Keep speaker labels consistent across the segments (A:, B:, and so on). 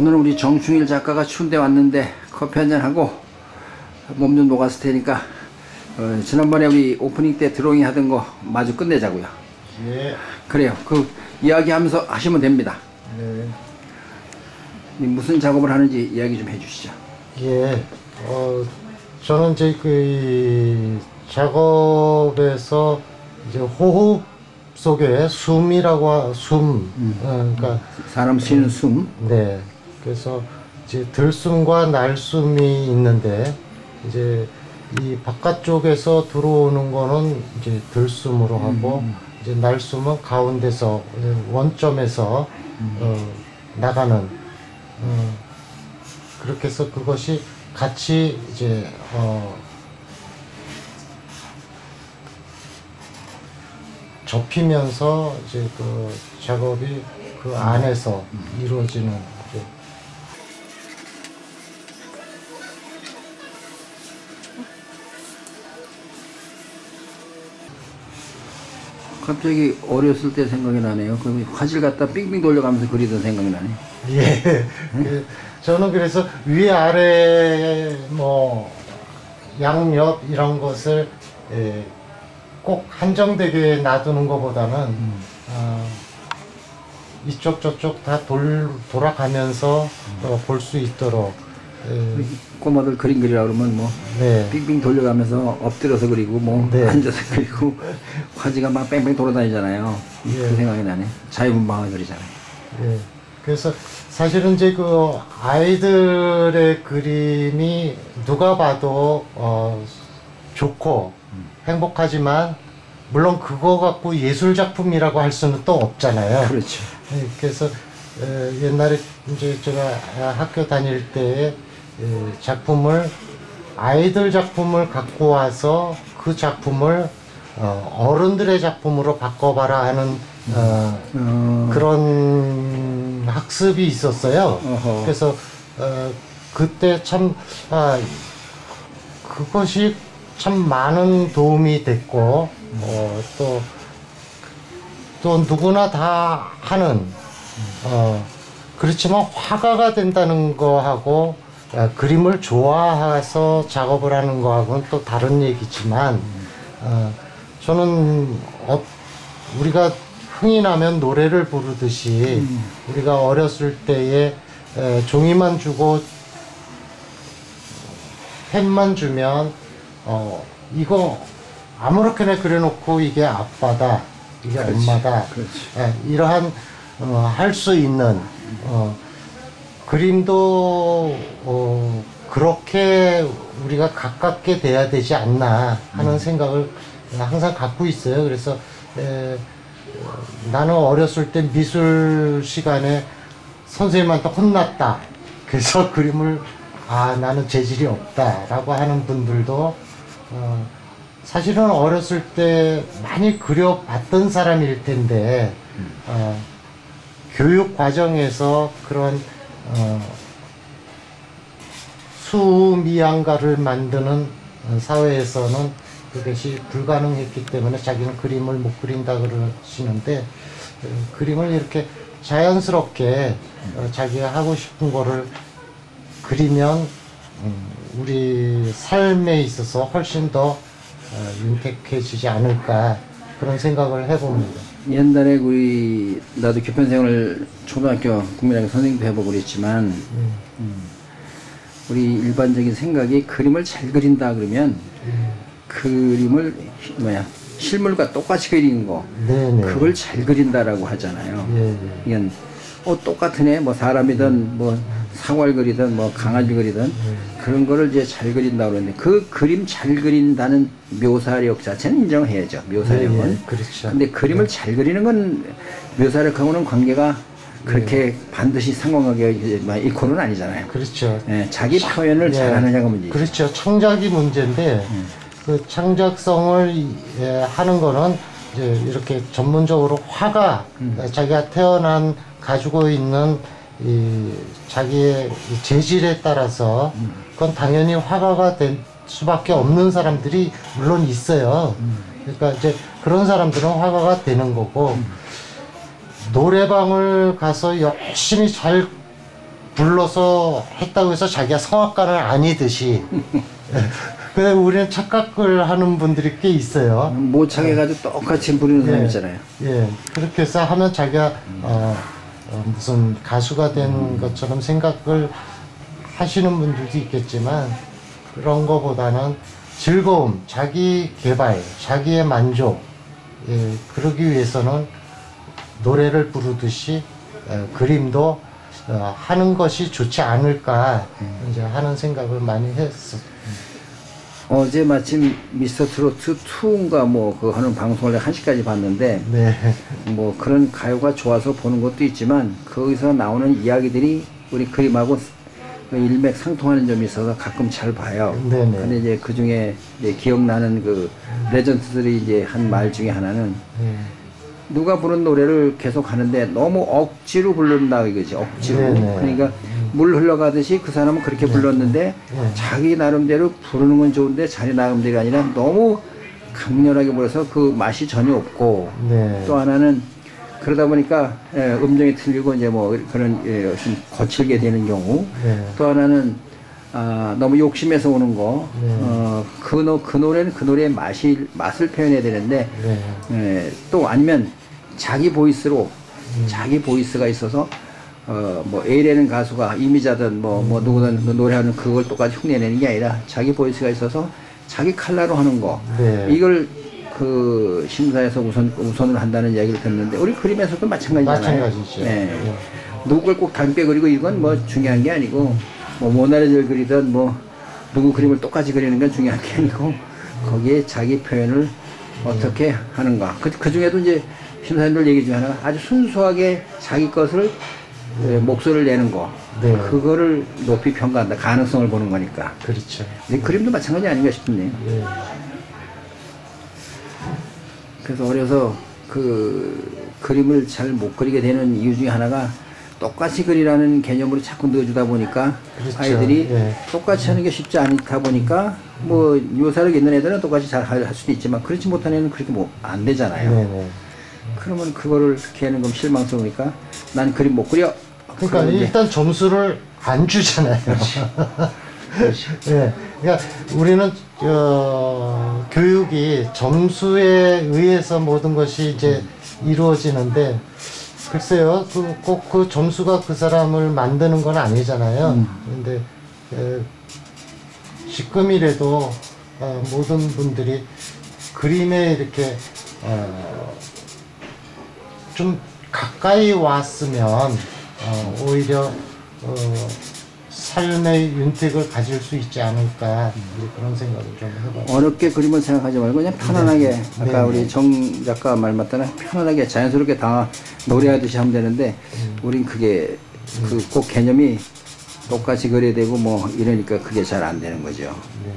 A: 자, 오늘은 우리 정충일 작가가 추운데 왔는데 커피 한잔 하고 몸 좀 녹았을 테니까 어, 지난번에 우리 오프닝 때 드로잉 하던 거 마저 끝내자고요.
B: 예.
A: 그래요. 그 이야기하면서 하시면 됩니다.
B: 네.
A: 이 무슨 작업을 하는지 이야기 좀 해주시죠.
B: 예. 어, 저는 이제 그 작업에서 이제 호흡 속에 숨이라고 하- 숨. 어, 그러니까
A: 사람 쉬는 숨.
B: 네. 그래서 이제 들숨과 날숨이 있는데 이제 이 바깥쪽에서 들어오는 거는 이제 들숨으로 하고 이제 날숨은 가운데서 원점에서 어, 나가는 어, 그렇게 해서 그것이 같이 이제 어, 접히면서 이제 그 작업이 그 안에서 이루어지는
A: 갑자기 어렸을 때 생각이 나네요. 그 화질 갖다 빙빙 돌려가면서 그리던 생각이 나네요.
B: 예. 그 저는 그래서 위 아래 뭐 양옆 이런 것을 예, 꼭 한정되게 놔두는 것보다는 어, 이쪽 저쪽 다 돌, 돌아가면서 어, 볼수 있도록 예,
A: 꼬마들 그림 그리라 그러면 뭐
B: 네.
A: 빙빙 돌려가면서 엎드려서 그리고 뭐
B: 네.
A: 앉아서 그리고 화지가 막 뺑뺑 돌아다니잖아요.
B: 예.
A: 그 생각이 나네. 자유분방하게 그리잖아요.
B: 예. 그래서 사실은 이제 그 아이들의 그림이 누가 봐도 어 좋고 행복하지만 물론 그거 갖고 예술 작품이라고 할 수는 또 없잖아요.
A: 그렇죠.
B: 예, 그래서 에, 옛날에 이제 제가 학교 다닐 때 에, 작품을 아이들 작품을 갖고 와서 그 작품을 어, 어른들의 작품으로 바꿔봐라 하는 어,
A: 어,
B: 그런 학습이 있었어요.
A: 어허.
B: 그래서 어, 그때 참 아, 그것이 참 많은 도움이 됐고 어, 또, 또 누구나 다 하는 어, 그렇지만 화가가 된다는 거하고 어, 그림을 좋아해서 작업을 하는 거하고는 또 다른 얘기지만 어, 저는 어, 우리가 흥이 나면 노래를 부르듯이 우리가 어렸을 때에 에, 종이만 주고 펜만 주면 어 이거 아무렇게나 그려놓고 이게 아빠다 이게
A: 그렇지,
B: 엄마다
A: 그렇지.
B: 예, 이러한 어, 할 수 있는 어, 그림도 어, 그렇게 우리가 가깝게 돼야 되지 않나 하는 생각을 항상 갖고 있어요. 그래서 에, 어, 나는 어렸을 때 미술 시간에 선생님한테 혼났다. 그래서 그림을 아 나는 재질이 없다라고 하는 분들도 어, 사실은 어렸을 때 많이 그려봤던 사람일 텐데 어, 교육 과정에서 그런 어, 수미양가를 만드는 어, 사회에서는 그것이 불가능했기 때문에 자기는 그림을 못 그린다 그러시는데 어, 그림을 이렇게 자연스럽게 어, 자기가 하고 싶은 거를 그리면 음, 우리 삶에 있어서 훨씬 더 어, 윤택해지지 않을까 그런 생각을 해봅니다.
A: 옛날에 우리 나도 교편생활 초등학교 국민학교 선생님도 해보고 그랬지만
B: 음,
A: 우리 일반적인 생각이 그림을 잘 그린다 그러면 그림을 히- 뭐야 실물과 똑같이 그리는 거
B: 네네.
A: 그걸 잘 그린다라고 하잖아요.
B: 예, 예.
A: 이건 어 똑같은 애뭐 사람이든 뭐 사과를 그리든 뭐 강아지 그리든 그런 거를 이제 잘 그린다 그러는데 그 그림 잘 그린다는 묘사력 자체는 인정해야죠. 묘사력은.
B: 예, 예, 그렇죠.
A: 근데 그림을 잘 그리는 건 묘사력하고는 관계가 그렇게 반드시 상관관계가 뭐 이코는 아니잖아요.
B: 그렇죠.
A: 예, 자기 표현을
B: 예.
A: 잘하느냐가 문제죠.
B: 그렇죠. 창작이 문제인데 그 창작성을 이- 예, 하는 거는 이제 이렇게 전문적으로 화가 자기가 태어난 가지고 있는 이 자기의 이 재질에 따라서 그건 당연히 화가가 될 수밖에 없는 사람들이 물론 있어요. 그러니까 이제 그런 사람들은 화가가 되는 거고 노래방을 가서 열심히 잘 불러서 했다고 해서 자기가 성악가는 아니듯이 근데 우리는 착각을 하는 분들이 꽤 있어요.
A: 모창해 가지고 똑같이 부르는 사람
B: 예.
A: 있잖아요.
B: 예, 그렇게 해서 하면 자기가 어, 어, 무슨 가수가 된
A: 음.
B: 것처럼 생각을 하시는 분들도 있겠지만 그런 거보다는 즐거움, 자기 개발, 자기의 만족, 예, 그러기 위해서는 노래를 부르듯이 어, 그림도 어, 하는 것이 좋지 않을까
A: 음.
B: 이제 하는 생각을 많이 했어.
A: 어제 마침 미스터 트로트 2인가 뭐 그 하는 방송을 한 시까지 봤는데
B: 네,
A: 뭐 그런 가요가 좋아서 보는 것도 있지만 거기서 나오는 이야기들이 우리 그림하고 그 일맥상통하는 점이 있어서 가끔 잘 봐요.
B: 네네.
A: 근데 이제 그 중에 이제 기억나는 그 레전드들이 이제 한 말 중에 하나는
B: 네,
A: 누가 부른 노래를 계속 하는데 너무 억지로 부른다 이거지 억지로
B: 네네.
A: 그러니까 물 흘러가듯이 그 사람은 그렇게 불렀는데
B: 네.
A: 자기 나름대로 부르는 건 좋은데 자기 나름대로 아니라 너무 강렬하게 불러서 그 맛이 전혀 없고
B: 네,
A: 또 하나는 그러다 보니까 예, 음정이 틀리고 이제 뭐 그런 예, 좀 거칠게 되는 경우
B: 네.
A: 또 하나는 아, 너무 욕심에서 오는 거.
B: 네.
A: 어, 그, 노, 그 노래는 그 노래의 맛이, 맛을 표현해야 되는데,
B: 네.
A: 예, 또 아니면 자기 voice로,
B: 음.
A: 자기 voice가 있어서, 어, 뭐, A라는 가수가 이미자든 뭐, 뭐, 누구든 그 노래하는 그걸 똑같이 흉내내는 게 아니라 자기 voice가 있어서 자기 칼라로 하는 거.
B: 네.
A: 이걸 그 심사에서 우선, 우선을 한다는 이야기를 듣는데, 우리 그림에서도 마찬가지잖아요.
B: 마찬가지죠.
A: 예.
B: 네.
A: 누굴 꼭 닮게 그리고 이건 뭐 중요한 게 아니고 뭐 모나리자를 그리든 뭐 누구 그림을 똑같이 그리는 건 중요한 게 아니고 거기에 자기 표현을 어떻게 하는가 그, 그 중에도 이제 심사위원들 얘기 중에 하나가 아주 순수하게 자기 것을 에, 목소리를 내는 거
B: 네.
A: 그거를 높이 평가한다 가능성을 보는 거니까
B: 그렇죠.
A: 근데 그림도 마찬가지 아닌가 싶네요
B: 네.
A: 그래서 어려서 그 그림을 잘 못 그리게 되는 이유 중에 하나가 똑같이 그리라는 개념으로 자꾸 넣어주다 보니까
B: 그렇죠.
A: 아이들이
B: 예.
A: 똑같이 하는 게 쉽지 않다 보니까 뭐 묘사를 있는 애들은 똑같이 잘 할 수도 있지만 그렇지 못한 애는 그렇게 뭐 안 되잖아요.
B: 네네.
A: 그러면 그거를 그렇게 하는 건 실망스러우니까 난 그림 못 그려.
B: 그러니까 일단 점수를 안 주잖아요. 예. 그러니까 우리는 어, 교육이 점수에 의해서 모든 것이 이제 이루어지는데 글쎄요, 그꼭그 점수가 그 사람을 만드는 건 아니잖아요. 근데 에, 지금이라도 어, 모든 분들이 그림에 이렇게 어, 좀 가까이 왔으면 어, 오히려 어, 삶의 윤택을 가질 수 있지 않을까 그런 생각을 좀 해봐요.
A: 어렵게 그림을 생각하지 말고 그냥 편안하게 아까
B: 네.
A: 우리 정 작가 말 맞다나 편안하게 자연스럽게 다 노래하듯이 하면 되는데
B: 음.
A: 우린 그게 그꼭 개념이 똑같이 그려야 되고 뭐 이러니까 그게 잘 안 되는 거죠.
B: 네.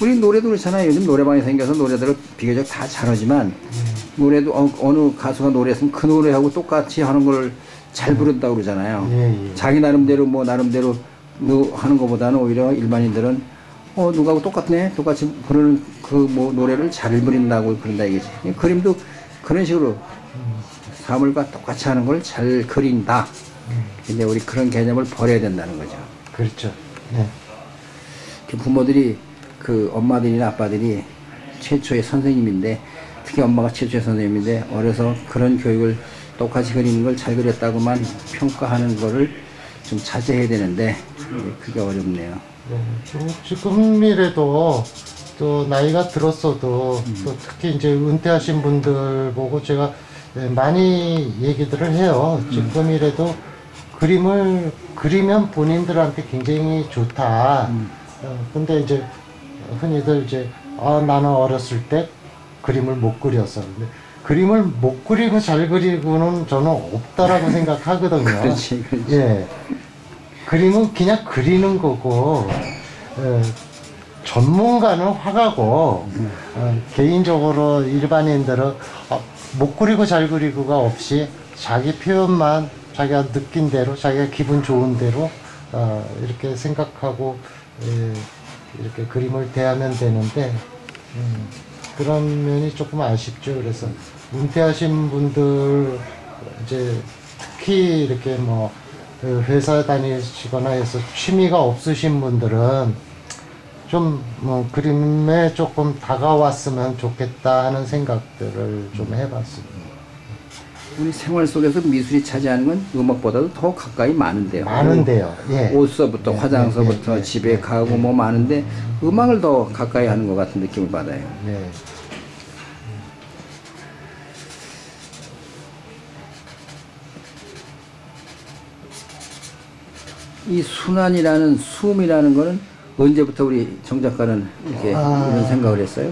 A: 우리 노래도 그렇잖아요. 요즘 노래방이 생겨서 노래들을 비교적 다 잘하지만 노래도 어, 느 가수가 노래했으면 그 노래하고 똑같이 하는 걸 잘 부른다고 그러잖아요.
B: 예, 예.
A: 자기 나름대로 뭐 나름대로 노- 하는 것보다는 오히려 일반인들은 어 누가하고 똑같네 똑같이 부르는 그 뭐 노래를 잘 부린다고 그런다 이거지 그림도 그런 식으로 사물과 똑같이 하는 걸 잘 그린다 근데 우리 그런 개념을 버려야 된다는 거죠
B: 그렇죠. 네.
A: 그 부모들이 그 엄마들이나 아빠들이 최초의 선생님인데 특히 엄마가 최초의 선생님인데 어려서 그런 교육을 똑같이 그리는 걸 잘 그렸다고만 평가하는 거를 좀 자제해야 되는데 그게 어렵네요.
B: 네, 좀 지금이라도 또 나이가 들었어도 또 특히 이제 은퇴하신 분들 보고 제가 네, 많이 얘기들을 해요. 지금이라도 그림을 그리면 본인들한테 굉장히 좋다. 어, 근데 이제 흔히들 이제 아 나는 어렸을 때 그림을 못 그려서 근데 그림을 못 그리고 잘 그리고는 저는 없다라고 생각하거든요.
A: 그렇지, 그렇지.
B: 예. 그림은 그냥 그리는 거고 예, 전문가는 화가고 어, 개인적으로 일반인들은 어, 못 그리고 잘 그리고가 없이 자기 표현만 자기가 느낀 대로 자기가 기분 좋은 대로 어, 이렇게 생각하고 예, 이렇게 그림을 대하면 되는데 음, 그런 면이 조금 아쉽죠. 그래서 은퇴하신 분들 이제 특히 이렇게 뭐그 회사 다니시거나 해서 취미가 없으신 분들은 좀 뭐 그림에 조금 다가왔으면 좋겠다 하는 생각들을 좀 해봤습니다.
A: 우리 생활 속에서 미술이 차지하는 건 음악보다도 더 가까이 많은데요.
B: 많은데요. 예.
A: 옷서부터
B: 예,
A: 화장서부터
B: 예, 예,
A: 집에
B: 예,
A: 가고 뭐 많은데 음악을 더 가까이 하는 것 같은 느낌을 받아요.
B: 네.
A: 이 순환이라는 숨이라는 거는 언제부터 우리 정 작가는 이렇게
B: 아.
A: 이런 생각을 했어요?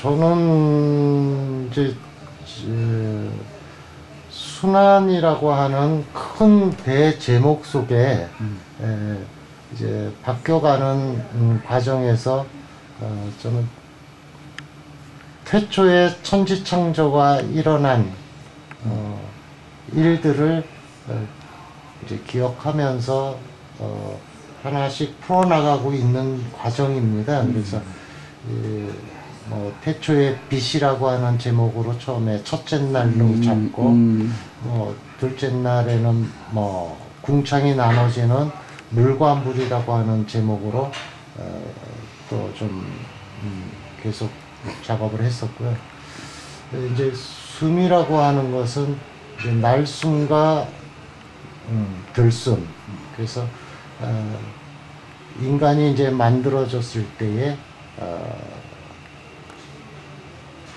B: 저는 이제 저, 순환이라고 하는 큰 대 제목 속에 에, 이제 바뀌어가는 음, 과정에서 어, 저는 태초에 천지창조가 일어난 어, 일들을 어, 이제 기억하면서 어, 하나씩 풀어나가고 있는 과정입니다. 그래서 이, 뭐 태초의 빛이라고 하는 제목으로 처음에 첫째 날로 잡고
A: 음,
B: 뭐 둘째 날에는 뭐 궁창이 나눠지는 물과 물이라고 하는 제목으로 어, 또좀 음, 계속 작업을 했었고요. 이제 숨이라고 하는 것은 이제 날숨과 음, 들숨. 그래서 어, 인간이 이제 만들어졌을 때에 어,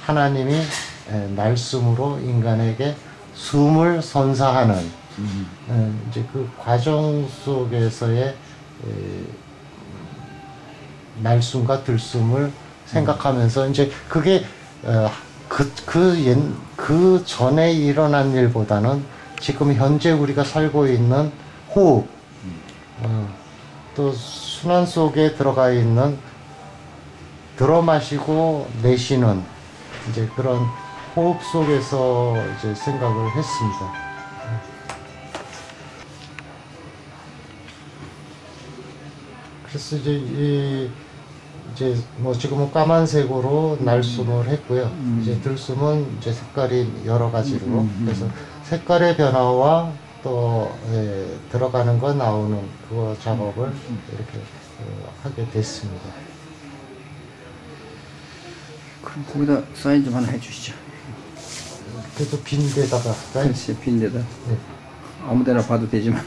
B: 하나님이 에, 날숨으로 인간에게 숨을 선사하는 에, 이제 그 과정 속에서의 에, 날숨과 들숨을 생각하면서 이제 그게 어, 그, 그, 옛, 그 전에 일어난 일보다는 지금 현재 우리가 살고 있는 호흡, 어, 또 순환 속에 들어가 있는 들어 마시고 내쉬는 이제 그런 호흡 속에서 이제 생각을 했습니다. 그래서 이제 이 이제 뭐 지금은 까만색으로 날숨을 했고요. 이제 들숨은 이제 색깔이 여러 가지로 그래서 색깔의 변화와 또 예, 들어가는 거 나오는 그거 작업을 이렇게 어, 하게 됐습니다.
A: 그럼 거기다 사인 좀 하나 해주시죠.
B: 그래도 빈 데다가 사인
A: 그렇지 빈데다
B: 네.
A: 아무 데나 봐도 되지만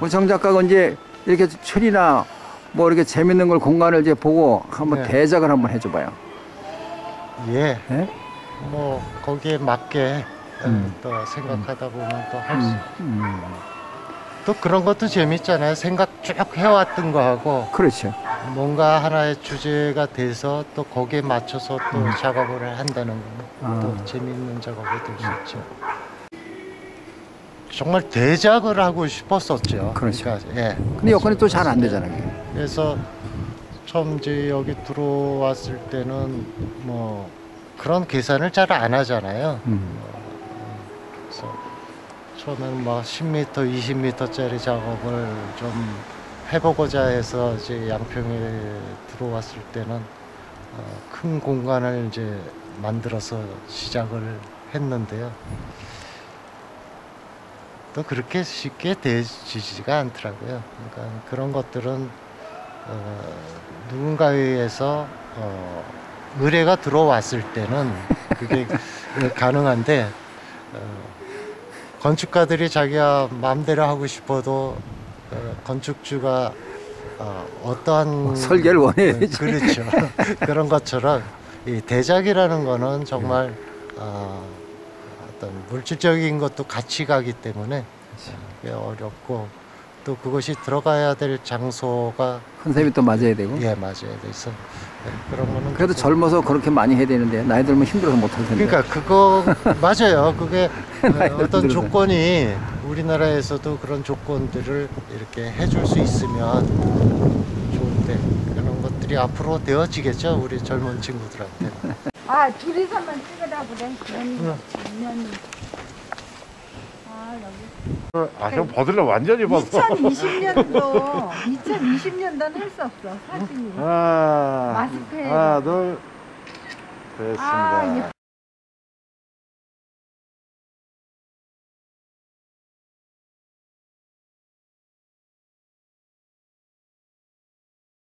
A: 우리 정 작가가 이제 이렇게 철이나 뭐 이렇게 재밌는 걸 공간을 이제 보고 한번
B: 네.
A: 대작을 한번 해줘봐요.
B: 예.
A: 예?
B: 뭐 거기에 맞게 어,
A: 음.
B: 또 생각하다 보면 또 할 수.
A: 음,
B: 또 그런 것도 재밌잖아요. 생각 쭉 해왔던 거하고
A: 그렇죠.
B: 뭔가 하나의 주제가 돼서 또 거기에 맞춰서 또 작업을 한다는 건또
A: 음. 아.
B: 재밌는 작업이 될 수 있죠. 정말 대작을 하고 싶었었죠.
A: 그렇죠.
B: 그러니까, 예.
A: 근데 여건이 또 잘 안 되잖아요.
B: 그래서 처음 이제 여기 들어왔을 때는 뭐 그런 계산을 잘 안 하잖아요.
A: 음.
B: 그래서 처음에는 막 10m, 20m짜리 작업을 좀 해보고자 해서 이제 양평에 들어왔을 때는 어, 큰 공간을 이제 만들어서 시작을 했는데요. 또 그렇게 쉽게 되지가 않더라고요. 그러니까 그런 것들은 어, 누군가에 의해서 어, 의뢰가 들어왔을 때는 그게 가능한데 어, 건축가들이 자기가 마음대로 하고 싶어도 어, 건축주가 어, 어떠한
A: 설계를 원해야
B: 네,
A: 되지.
B: 그렇죠. 그런 것처럼 이 대작이라는 거는 정말 어, 어떤 물질적인 것도 같이 가기 때문에 꽤 어렵고 또 그것이 들어가야 될 장소가
A: 컨셉이 또 맞아야 되고.
B: 예 맞아야 돼서 네, 그런 거는
A: 그래도
B: 조금-
A: 젊어서 그렇게 많이 해야 되는데 나이 들면 힘들어서 못 할 텐데.
B: 그러니까 그거 맞아요. 그게 어,
A: 들어서.
B: 조건이 우리나라에서도 그런 조건들을 이렇게 해줄 수 있으면 좋은데 그런 것들이 앞으로 되어지겠죠. 우리 젊은 친구들한테.
C: 아 둘이서만 찍으라 그래 그런 장면이 아 여기
B: 아, 형 벗을래 완전히 벗어.
D: 2020년도 2020년도는 할 수 없어 사진이.
B: 하나,
D: 마스크에
B: 하나, 둘. 됐습니다.
D: 아,